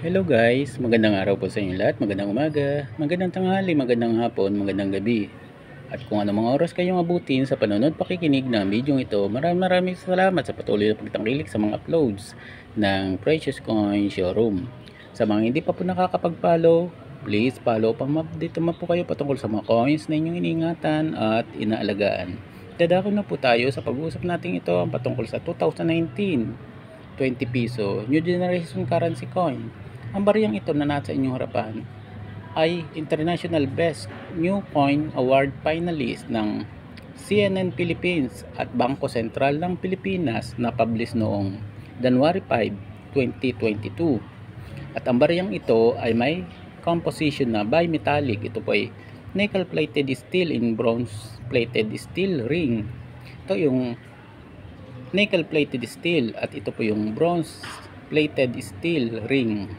Hello guys, magandang araw po sa inyo lahat, magandang umaga, magandang tanghali, magandang hapon, magandang gabi. At kung ano mga oras kayong abutin sa panonood pakikinig ng video ito, maraming maraming salamat sa patuloy na pagtangkilik sa mga uploads ng Precious Coin Showroom. Sa mga hindi pa po nakakapag-follow, please follow pa update naman po kayo patungkol sa mga coins na inyong iniingatan at inaalagaan. Dadako na po tayo sa pag-uusap natin ito ang patungkol sa 2019 20 piso New Generation Currency Coin. Ang bariyang ito na nasa inyong harapan ay International Best New Coin Award finalist ng CNN Philippines at Bangko Sentral ng Pilipinas na publish noong January 5, 2022. At ang bariyang ito ay may composition na bimetallic. Ito po ay nickel plated steel in bronze plated steel ring. Ito yung nickel plated steel at ito po yung bronze plated steel ring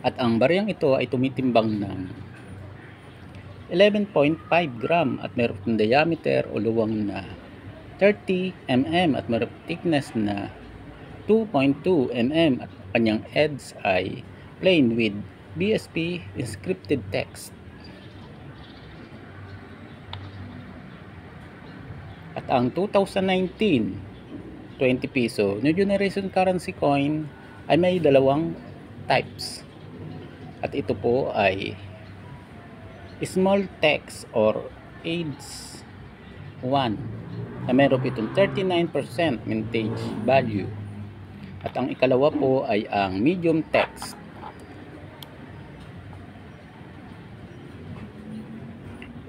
at ang bariyang ito ay tumitimbang ng 11.5 gram at meron diameter o luwang na 30 mm at meron thickness na 2.2 mm at kanyang edge ay plain with BSP inscripted text At ang 2019 20 piso New Generation Currency Coin ay may dalawang types. At ito po ay small text or age 1 na meron itong 39% mintage value. At ang ikalawa po ay ang medium text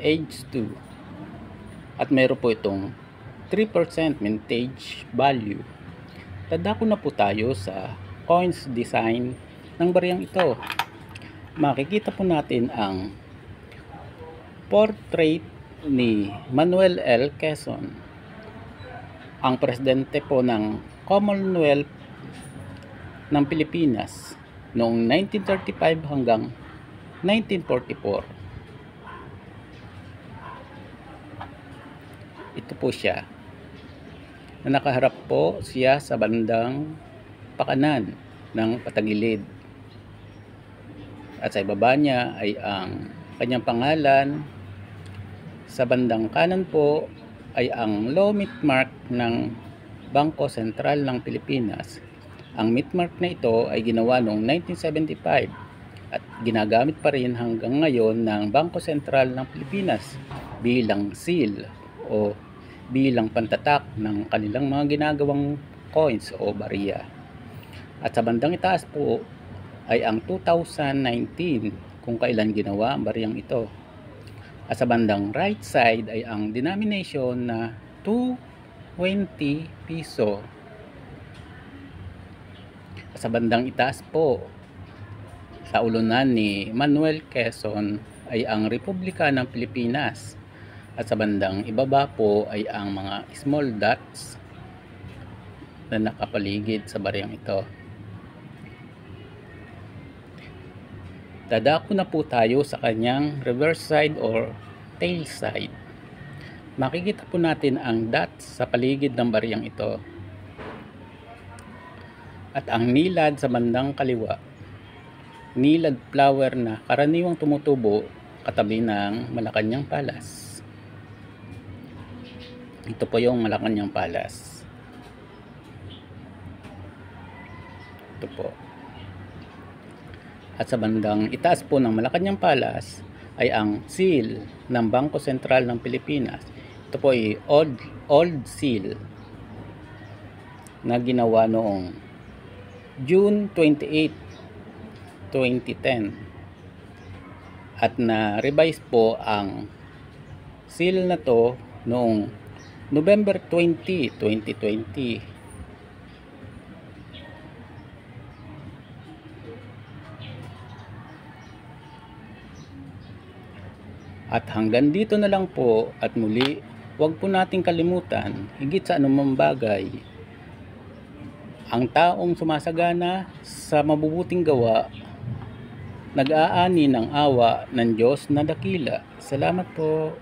age 2 at meron po itong 3% mintage value. Tadako na po tayo sa coins design ng bariyang ito. Makikita po natin ang portrait ni Manuel L. Quezon. Ang presidente po ng Commonwealth ng Pilipinas noong 1935 hanggang 1944. ito po siya na nakaharap po siya sa bandang pakanan ng patagilid at sa ibaba niya ay ang kanyang pangalan sa bandang kanan po ay ang low mark ng Bangko Sentral ng Pilipinas ang meat mark na ito ay ginawa noong 1975 at ginagamit pa rin hanggang ngayon ng Bangko Sentral ng Pilipinas bilang seal o bilang pantatak ng kanilang mga ginagawang coins o bariya. At sa bandang itaas po ay ang 2019 kung kailan ginawa ang bariyang ito. At sa bandang right side ay ang denomination na 220 piso. At sa bandang itaas po sa ulunan ni Manuel Quezon ay ang Republika ng Pilipinas at sa bandang ibaba po ay ang mga small dots na nakapaligid sa bariyang ito. Dadako na po tayo sa kanyang reverse side or tail side. Makikita po natin ang dots sa paligid ng bariyang ito. At ang nilad sa bandang kaliwa. Nilad flower na karaniwang tumutubo katabi ng Malacanang Palace. Ito po yung Malacanang Palace. Ito po. At sa bandang itaas po ng Malacanang Palace ay ang seal ng Bangko Sentral ng Pilipinas. Ito po ay old, old seal na ginawa noong June 28, 2010 at na-revise po ang seal na to noong November 20, 2020. At hanggang dito na lang po at muli, huwag po nating kalimutan, higit sa anumang bagay, ang taong sumasagana sa mabubuting gawa, nag-aani ng awa ng Diyos na dakila. Salamat po.